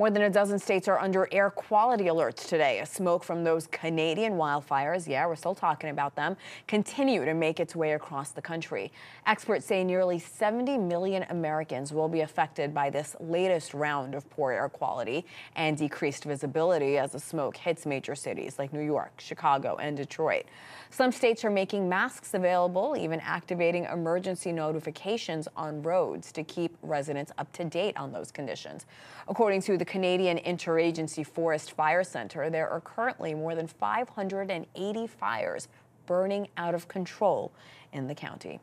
More than a dozen states are under air quality alerts today. A smoke from those Canadian wildfires, yeah, we're still talking about them, continue to make its way across the country. Experts say nearly 70 million Americans will be affected by this latest round of poor air quality and decreased visibility as the smoke hits major cities like New York, Chicago, and Detroit. Some states are making masks available, even activating emergency notifications on roads to keep residents up to date on those conditions. According to the Canadian Interagency Forest Fire Center, there are currently more than 580 fires burning out of control in the county.